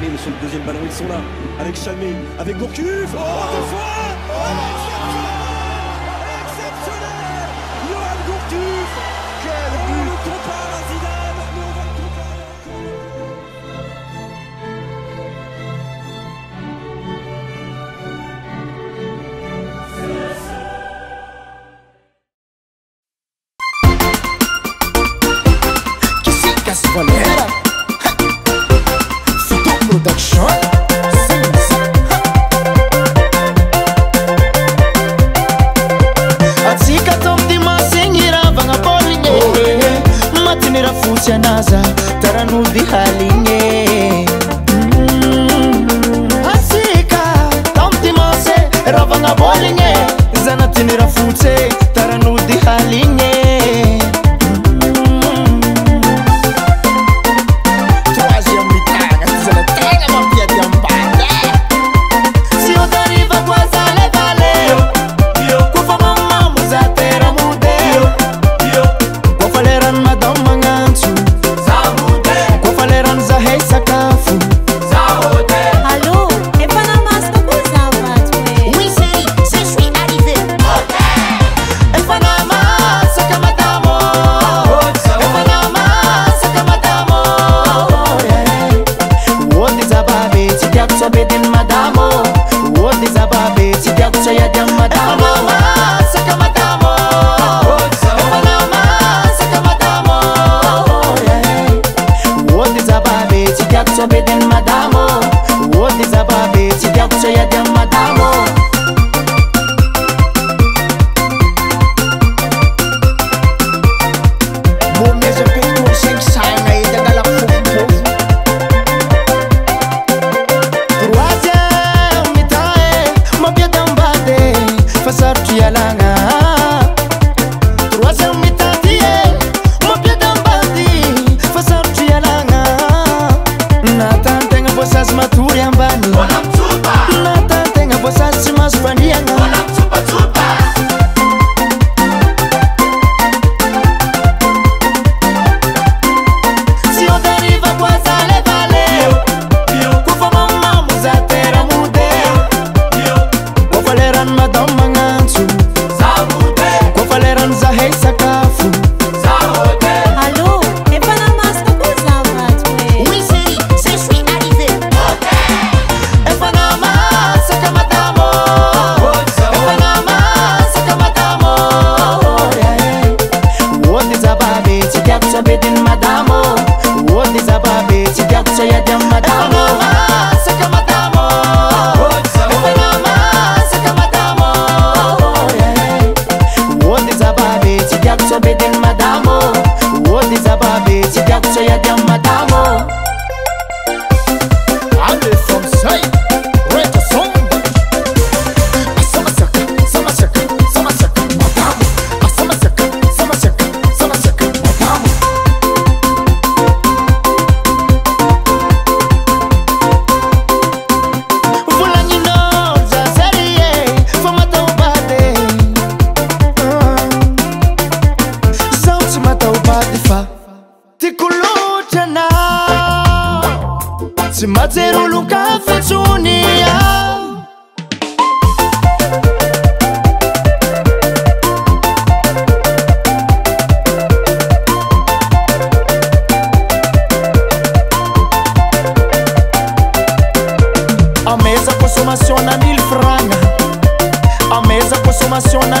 mais sur le deuxième ballon, ils sont là. Avec Chalmé, avec Gourcuff. Oh, deux fois oh, linha mananzozau kofalera nozahasak asy mazerolo cafetsonia ameza consomation na mil frana ameza consomacion na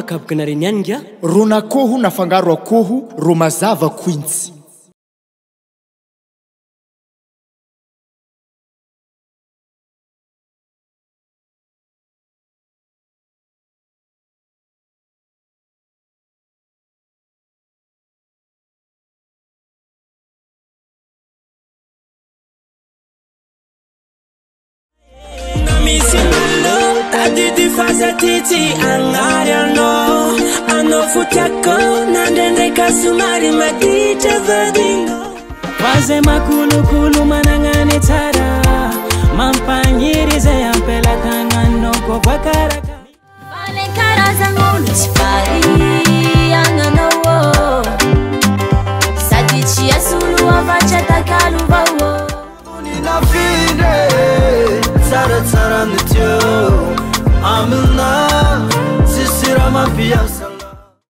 akabaka nareniany ga ro nakoho nafangaro akoho ro mazava kointsy ataza makolokolo mananany tsara mampanniry zay ampelatanana kovoakarakaalekarazan'ondro tsy pari ananaô sady ty asolo avatsatakalombaôan I'm in love, sisirama piyasa